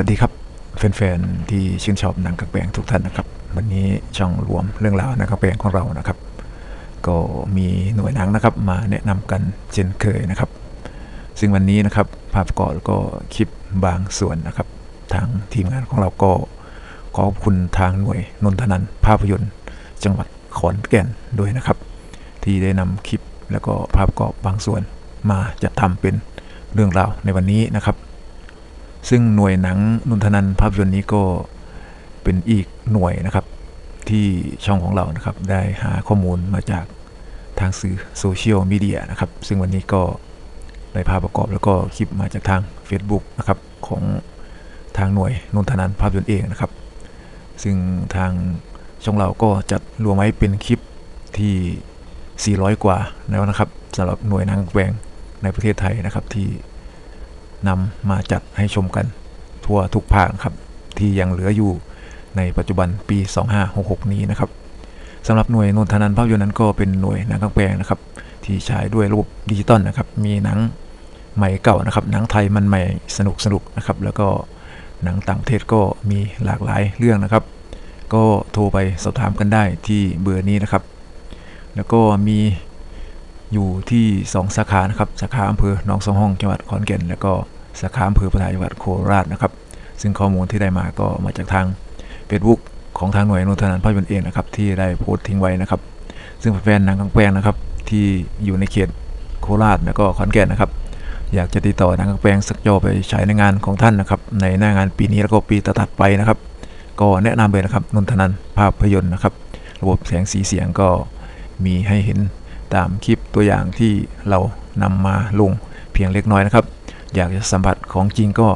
วัสดีครับแฟนๆที่ชื่นชอบหนังกระแปลงทุกท่านนะครับ วันนี้ช่องรวมเรื่องราวหนังกระแปลงของเรานะครับ ก็มีหน่วยหนังนะครับมาแนะนำกันเช่นเคยนะครับ ซึ่งวันนี้นะครับภาพประกอบก็คลิปบางส่วนนะครับ ทางทีมงานของเราก็ขอบคุณทางหน่วยนนทนันภาพยนตร์ จังหวัดขอนแก่นด้วยนะครับ ที่ได้นำคลิปแล้วก็ภาพประกอบบางส่วนมาจัดทำเป็นเรื่องราวในวันนี้นะครับ ซึ่งหน่วยหนังนนทนันภาพยนตร์นี้ก็เป็นอีกหน่วยนะครับ ที่ช่องของเรานะครับ ได้หาข้อมูลมาจากทางสื่อโซเชียลมีเดียนะครับ ซึ่งวันนี้ก็ได้ภาพประกอบแล้วก็คลิปมาจากทาง Facebook นะครับของทางหน่วยนนทนันภาพยนตร์เองนะครับ ซึ่งทางช่องเราก็จัดรวมไว้เป็นคลิปที่ 400 กว่าแล้วนะครับสำหรับหน่วยหนังแปลงในประเทศไทยนะครับที่ นำมาจัดให้ชมกัน ทั่วทุกภาคครับ ที่ยังเหลืออยู่ในปัจจุบันปี 2566 นี้นะครับสำหรับหน่วยนนทนันภาพยนตร์นั้นก็เป็นหน่วยหนังกลางแปลงนะครับ ที่ฉายด้วยระบบดิจิตอลนะครับ มีหนังใหม่เก่านะครับ หนังไทยมันใหม่สนุกสนุกนะครับ แล้วก็หนังต่างประเทศก็มีหลากหลายเรื่องนะครับ ก็โทรไปสอบถามกันได้ที่เบอร์นี้นะครับ แล้วก็มี อยู่ที่ 2 สาขานะครับสาขาอำเภอหนองสองห้องจังหวัดขอนแก่น แล้วก็สาขาอำเภอพระทายจังหวัดโคราชนะครับ ซึ่งข้อมูลที่ได้มาก็มาจากทาง Facebook ของทางหน่วยนนทนันภาพยนตร์เองนะครับที่ได้โพสต์ทิ้งไว้นะครับ ซึ่งแฟนๆนังกลางแปลงนะครับที่อยู่ในเขตโคราชแล้วก็ขอนแก่นนะครับ อยากจะติดต่อนังกลางแปลงสักจอไปฉายในงานของท่านนะครับ ในหน้างานปีนี้แล้วก็ปีถัดๆไปนะครับ ก็แนะนำเลยนะครับนนทนันภาพยนตร์นะครับ ระบบแสงสีเสียงก็มีให้เห็น ตามคลิปตัวอย่างที่เรานำมาลงเพียงเล็กน้อยนะครับ อยากจะสัมผัสของจริงก็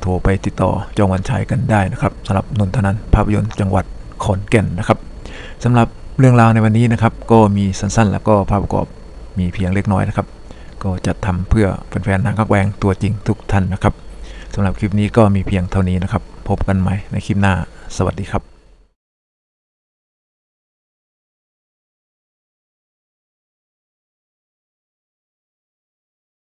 โทรไปติดต่อจองวันชัยกันได้นะครับสำหรับนนทนันภาพยนตร์จังหวัดขอนแก่นนะครับสำหรับเรื่องราวในวันนี้นะครับ ก็มีสั้นๆ แล้วก็ภาพประกอบมีเพียงเล็กน้อยนะครับ ก็จัดทำเพื่อแฟนๆหนังกักแวงตัวจริงทุกท่านนะครับสำหรับคลิปนี้ก็มีเพียงเท่านี้นะครับ พบกันใหม่ในคลิปหน้า สวัสดีครับ